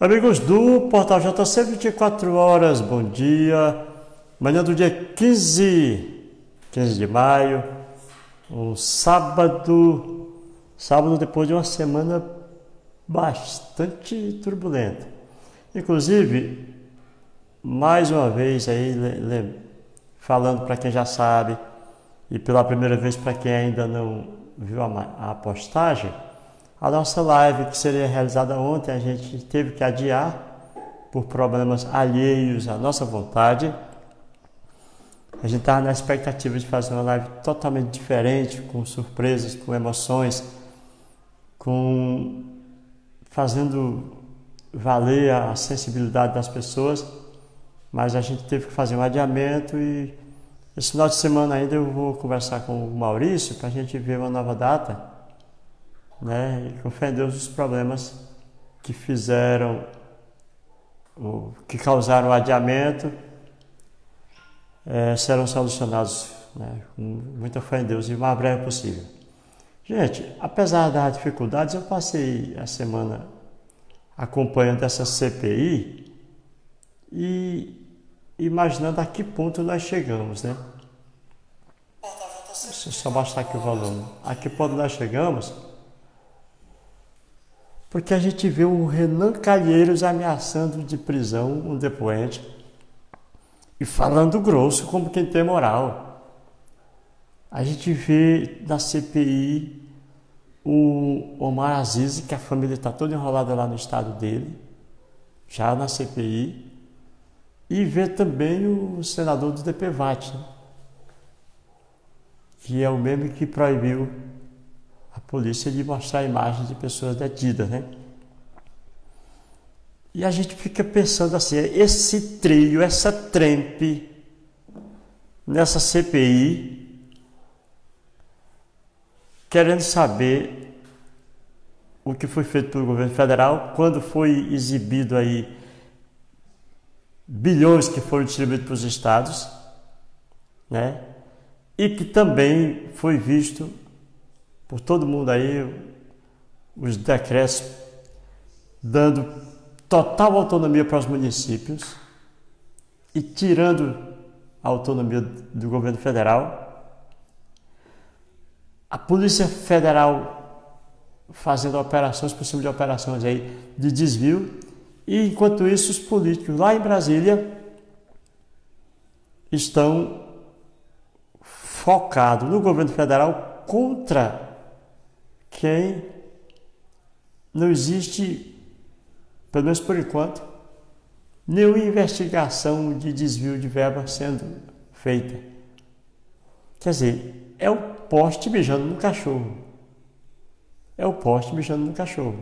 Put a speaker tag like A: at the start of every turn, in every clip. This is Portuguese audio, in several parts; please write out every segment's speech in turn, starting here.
A: Amigos do Portal JC 24 horas, bom dia. Manhã do dia 15, 15 de maio, um sábado, sábado depois de uma semana bastante turbulenta. Inclusive, mais uma vez aí falando para quem já sabe e pela primeira vez para quem ainda não viu a, a postagem, a nossa live que seria realizada ontem a gente teve que adiar por problemas alheios à nossa vontade. A gente estava na expectativa de fazer uma live totalmente diferente, com surpresas, com emoções, com fazendo valer a sensibilidade das pessoas, mas a gente teve que fazer um adiamento e esse final de semana ainda eu vou conversar com o Maurício para a gente ver uma nova data né? E com fé em Deus os problemas que fizeram, que causaram adiamento, é, serão solucionados né? com muita fé em Deus e o mais breve possível. Gente, apesar das dificuldades, eu passei a semana acompanhando essa CPI e imaginando a que ponto nós chegamos, né? Só baixar aqui o volume. A que ponto nós chegamos? Porque a gente vê o Renan Calheiros ameaçando de prisão um depoente e falando grosso como quem tem moral. A gente vê na CPI o Omar Aziz, que a família está toda enrolada lá no estado dele, já na CPI, e vê também o senador do DPVAT, né? que é o mesmo que proibiu a polícia de mostrar imagens de pessoas detidas, né? E a gente fica pensando assim, esse trio, essa trempe nessa CPI, querendo saber o que foi feito pelo governo federal, quando foi exibido aí bilhões que foram distribuídos para os estados, né? E que também foi visto por todo mundo aí os decretos dando total autonomia para os municípios e tirando a autonomia do governo federal. A Polícia Federal fazendo operações por cima de operações aí de desvio e enquanto isso os políticos lá em Brasília estão focados no governo federal contra quem não existe, pelo menos por enquanto, nenhuma investigação de desvio de verba sendo feita. Quer dizer, é o poste mijando no cachorro. É o poste mijando no cachorro.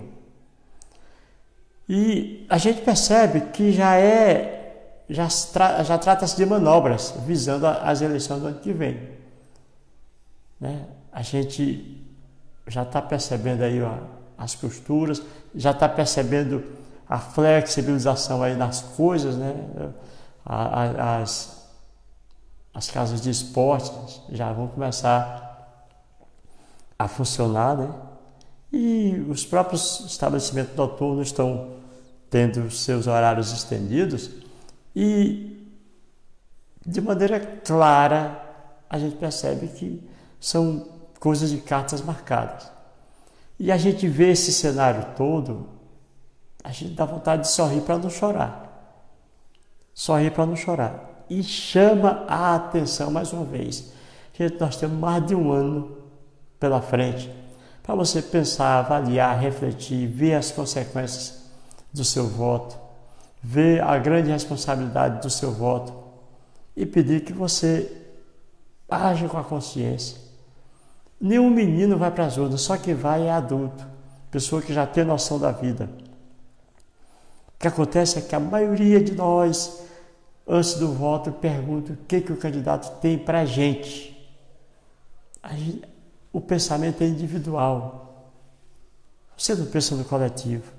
A: E a gente percebe que já é, já, tra, já trata-se de manobras visando as eleições do ano que vem. Né? A gente já está percebendo aí ó, as costuras, já está percebendo a flexibilização aí nas coisas, né? As, as casas de esportes já vão começar a funcionar, né? E os próprios estabelecimentos noturnos estão tendo seus horários estendidos e de maneira clara a gente percebe que são coisas de cartas marcadas. E a gente vê esse cenário todo, a gente dá vontade de sorrir para não chorar. Sorrir para não chorar. E chama a atenção mais uma vez. Gente, nós temos mais de um ano pela frente para você pensar, avaliar, refletir, ver as consequências do seu voto, ver a grande responsabilidade do seu voto e pedir que você haja com a consciência Nenhum menino vai para as urnas, só quem vai é adulto, pessoa que já tem noção da vida. O que acontece é que a maioria de nós, antes do voto, pergunta o que, que o candidato tem para a gente. O pensamento é individual. Você não pensa no coletivo.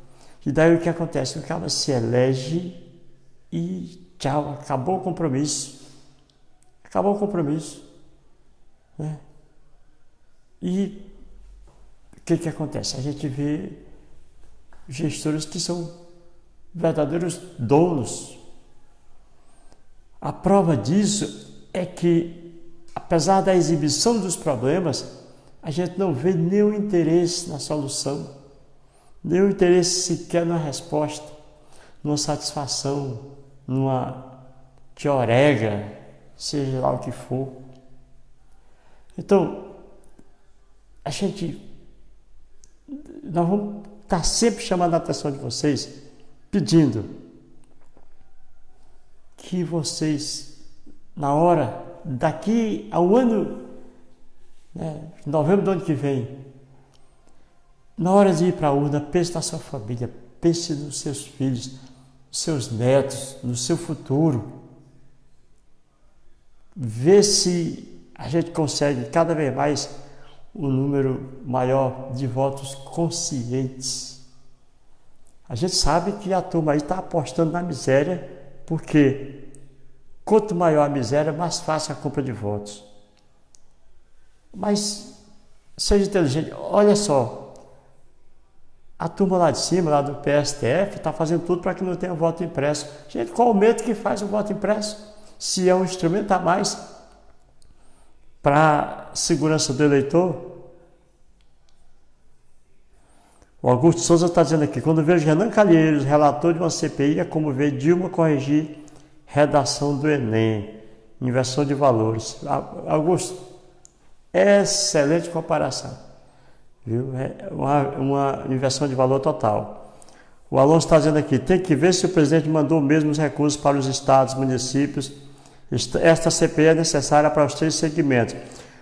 A: E daí o que acontece? O cara se elege e tchau, acabou o compromisso. Acabou o compromisso. Né? E o que, que acontece? A gente vê gestores que são verdadeiros donos. A prova disso é que, apesar da exibição dos problemas, a gente não vê nenhum interesse na solução, nenhum interesse sequer na resposta, numa satisfação, numa teorega, seja lá o que for. Então, a gente, nós vamos estar sempre chamando a atenção de vocês, pedindo que vocês, na hora, daqui a um ano, né, novembro do ano que vem, na hora de ir para a urna, pense na sua família, pense nos seus filhos, nos seus netos, no seu futuro. Vê se a gente consegue cada vez mais um número maior de votos conscientes. A gente sabe que a turma aí está apostando na miséria, porque quanto maior a miséria, mais fácil a compra de votos. Mas seja inteligente, olha só, a turma lá de cima, lá do PSTF, está fazendo tudo para que não tenha voto impresso. Gente, qual o medo que faz o voto impresso? Se é um instrumento a mais para segurança do eleitor. O Augusto Souza está dizendo aqui: quando vejo Renan Calheiros, relator de uma CPI, é como ver Dilma corrigir redação do Enem, inversão de valores. Augusto, excelente comparação, viu? É uma, uma inversão de valor total. O Alonso está dizendo aqui: tem que ver se o presidente mandou mesmo os recursos para os estados, municípios esta CPI é necessária para os três segmentos.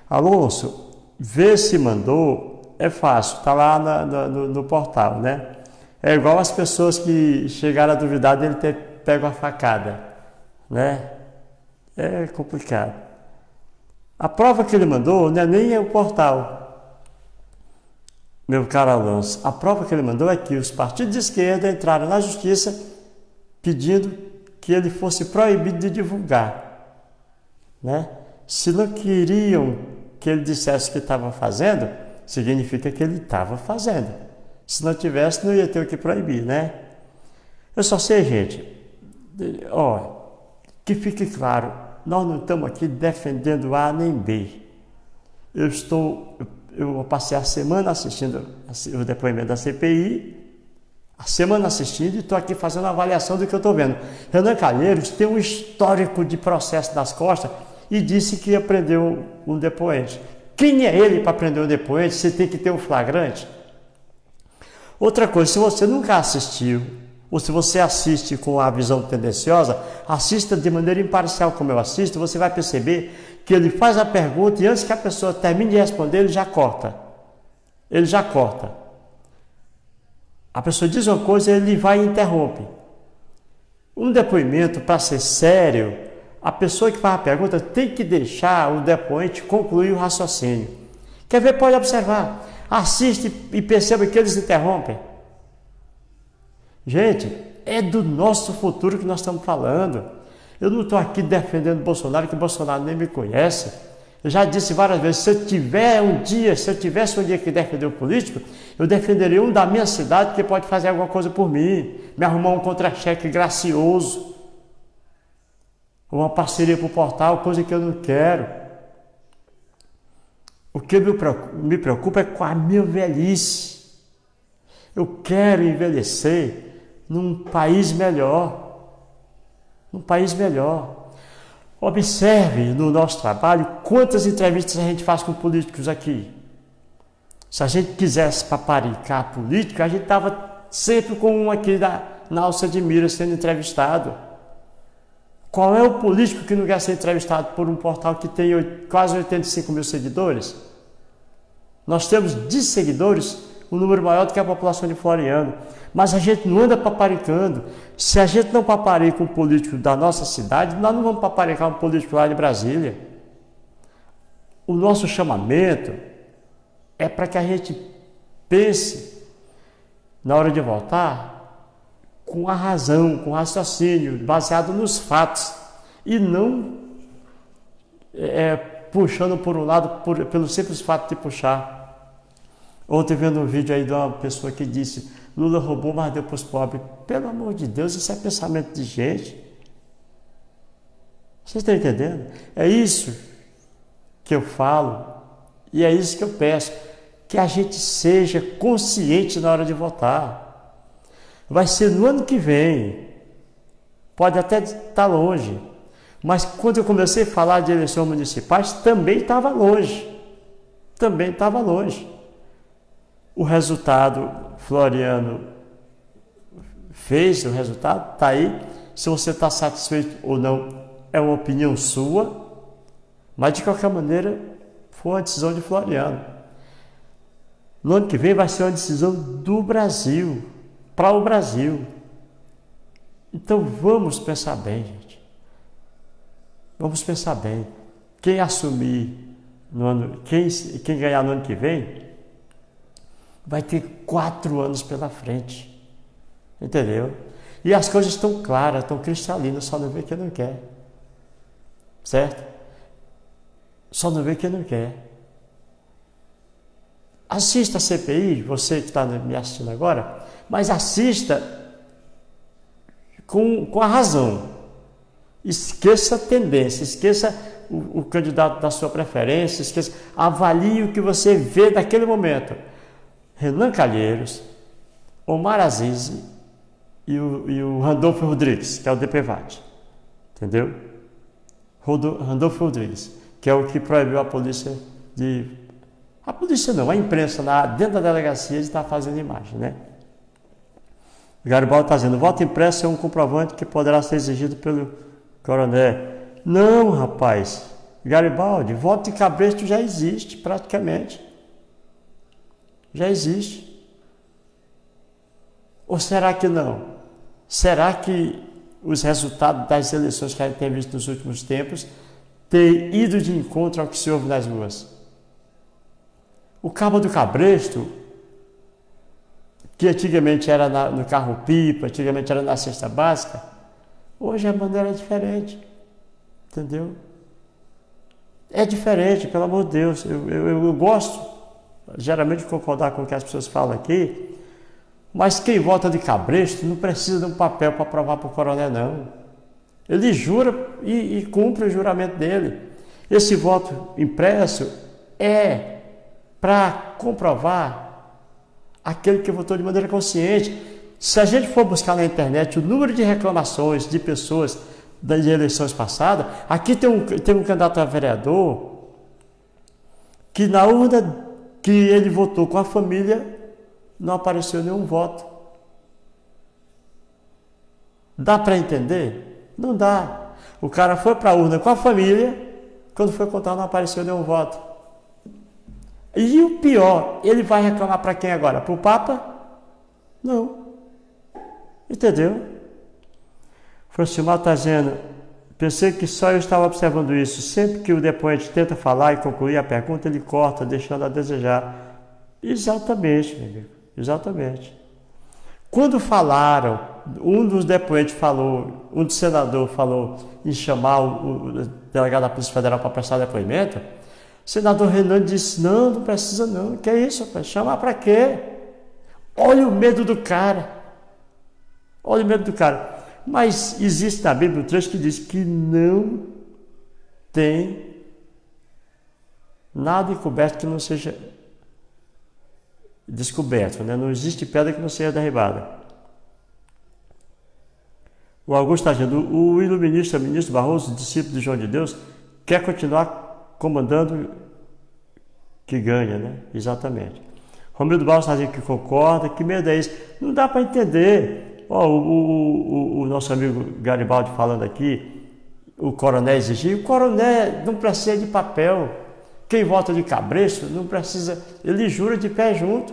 A: Alonso, ver se mandou é fácil, está lá na, na, no, no, portal, né? É igual as pessoas que chegaram a duvidar dele ter pego a facada, né? É complicado. A prova que ele mandou não é nem o portal, meu caro Alonso. A prova que ele mandou é que os partidos de esquerda entraram na justiça pedindo que ele fosse proibido de divulgar. Né? Se não queriam que ele dissesse que estava fazendo, significa que ele estava fazendo. Se não tivesse, não ia ter o que proibir, né? Eu só sei, gente, ó, que fique claro, nós não estamos aqui defendendo A nem B. Eu estou, eu passei a semana assistindo o depoimento da CPI, a semana assistindo e estou aqui fazendo a avaliação do que eu estou vendo. Renan Calheiros tem um histórico de processo das costas e disse que aprendeu um depoente. Quem é ele para aprender um depoente? Você tem que ter um flagrante. Outra coisa, se você nunca assistiu, ou se você assiste com a visão tendenciosa, assista de maneira imparcial como eu assisto, você vai perceber que ele faz a pergunta e antes que a pessoa termine de responder, ele já corta. Ele já corta. A pessoa diz uma coisa, ele vai e interrompe. Um depoimento, para ser sério, a pessoa que faz a pergunta tem que deixar o depoente concluir o raciocínio. Quer ver? Pode observar. Assiste e perceba que eles interrompem. Gente, é do nosso futuro que nós estamos falando. Eu não estou aqui defendendo Bolsonaro, que Bolsonaro nem me conhece. Eu já disse várias vezes, se eu tiver um dia, se eu tivesse um dia que defender o político, eu defenderia um da minha cidade que pode fazer alguma coisa por mim, me arrumar um contra-cheque gracioso uma parceria para o portal, coisa que eu não quero. O que me preocupa é com a minha velhice. Eu quero envelhecer num país melhor. Num país melhor. Observe no nosso trabalho quantas entrevistas a gente faz com políticos aqui. Se a gente quisesse paparicar político, a gente estava sempre com um aqui da, na alça de mira sendo entrevistado. Qual é o político que não quer ser entrevistado por um portal que tem quase 85 mil seguidores? Nós temos de seguidores um número maior do que a população de Floriano. Mas a gente não anda paparicando. Se a gente não paparica um político da nossa cidade, nós não vamos paparicar um político lá de Brasília. O nosso chamamento é para que a gente pense na hora de votar com a razão, com o raciocínio, baseado nos fatos e não é, puxando por um lado por, pelo simples fato de puxar. Ontem vendo um vídeo aí de uma pessoa que disse: Lula roubou, mas deu para os pobres. Pelo amor de Deus, isso é pensamento de gente. Vocês estão entendendo? É isso que eu falo e é isso que eu peço. Que a gente seja consciente na hora de votar. Vai ser no ano que vem. Pode até estar longe. Mas quando eu comecei a falar de eleições municipais, também estava longe. Também estava longe. O resultado, Floriano fez o resultado, está aí. Se você está satisfeito ou não, é uma opinião sua. Mas de qualquer maneira, foi uma decisão de Floriano. No ano que vem vai ser uma decisão do Brasil, para o Brasil. Então vamos pensar bem, gente. Vamos pensar bem. Quem assumir no ano, quem, quem ganhar no ano que vem, vai ter quatro anos pela frente. Entendeu? E as coisas estão claras, estão cristalinas, só não vê quem não quer. Certo? Só não vê quem não quer. Assista a CPI, você que está me assistindo agora, mas assista com, com a razão. Esqueça a tendência, esqueça o, o, candidato da sua preferência, esqueça, avalie o que você vê naquele momento. Renan Calheiros, Omar Aziz e o, e o Randolfo Rodrigues, que é o DPVAT. Entendeu? Randolfo Rodrigues, que é o que proibiu a polícia de. A polícia não, a imprensa lá dentro da delegacia de estar fazendo imagem, né? Garibaldi está dizendo: voto impresso é um comprovante que poderá ser exigido pelo coronel. Não, rapaz. Garibaldi, voto de cabresto já existe praticamente. Já existe. Ou será que não? Será que os resultados das eleições que a gente tem visto nos últimos tempos têm ido de encontro ao que se ouve nas ruas? O Cabo do Cabresto que antigamente era na, no carro-pipa, antigamente era na cesta básica, hoje a bandeira é diferente. Entendeu? É diferente, pelo amor de Deus. Eu, eu, eu gosto, geralmente, de concordar com o que as pessoas falam aqui, mas quem vota de cabresto não precisa de um papel para provar para o coronel, não. Ele jura e, e cumpre o juramento dele. Esse voto impresso é para comprovar aquele que votou de maneira consciente. Se a gente for buscar na internet o número de reclamações de pessoas das eleições passadas, aqui tem um, tem um candidato a vereador que na urna que ele votou com a família não apareceu nenhum voto. Dá para entender? Não dá. O cara foi para a urna com a família, quando foi contar não apareceu nenhum voto. E o pior, ele vai reclamar para quem agora? Para o Papa? Não. Entendeu? Francimar está dizendo, pensei que só eu estava observando isso. Sempre que o depoente tenta falar e concluir a pergunta, ele corta, deixando a desejar. Exatamente, meu amigo. Exatamente. Quando falaram, um dos depoentes falou, um dos senadores falou em chamar o, o delegado da Polícia Federal para prestar depoimento, o senador Renan disse: Não, não precisa não. Que é isso, rapaz? Chamar para quê? Olha o medo do cara. Olha o medo do cara. Mas existe na Bíblia um trecho que diz que não tem nada encoberto que não seja descoberto, né? não existe pedra que não seja derribada. O Augusto está dizendo, o iluminista ministro Barroso, discípulo de João de Deus, quer continuar comandando que ganha, né? Exatamente. Romildo Barros está que concorda, que medo é isso? Não dá para entender. Ó, o, o, o, o, nosso amigo Garibaldi falando aqui, o coronel exigiu, o coronel não precisa de papel. Quem vota de cabresto não precisa, ele jura de pé junto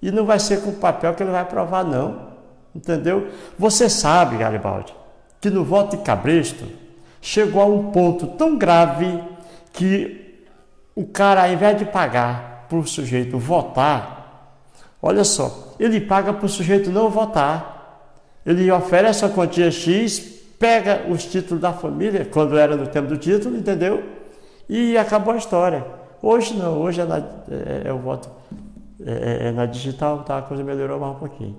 A: e não vai ser com papel que ele vai aprovar, não. Entendeu? Você sabe, Garibaldi, que no voto de cabresto chegou a um ponto tão grave que o cara, ao invés de pagar para o sujeito votar, olha só, ele paga para o sujeito não votar. Ele oferece a quantia X, pega os títulos da família, quando era no tempo do título, entendeu? E acabou a história. Hoje não, hoje é, na, é, é o voto é, é, é na digital, tá? a coisa melhorou mais um pouquinho.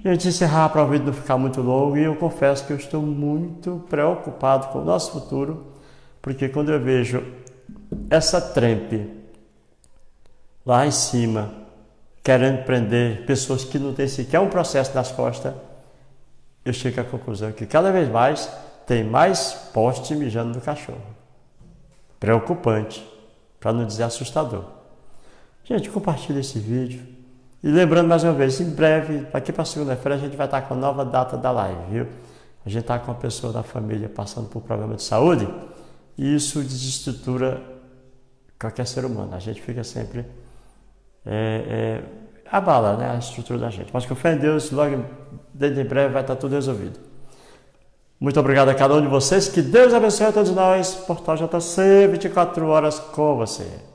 A: Gente, encerrar para o vídeo não ficar muito longo e eu confesso que eu estou muito preocupado com o nosso futuro, porque quando eu vejo essa trempe lá em cima, querendo prender pessoas que não têm sequer um processo nas costas, eu chego à conclusão que cada vez mais tem mais poste mijando no cachorro. Preocupante, para não dizer assustador. Gente, compartilhe esse vídeo e lembrando mais uma vez, em breve, aqui para segunda-feira, a gente vai estar com a nova data da live, viu? A gente está com uma pessoa da família passando por problema de saúde e isso desestrutura qualquer ser humano. A gente fica sempre. É, é, abala né, a estrutura da gente. Mas com fé em Deus, logo, dentro em breve, vai estar tudo resolvido. Muito obrigado a cada um de vocês. Que Deus abençoe a todos nós. Portal JC, 24 horas com você.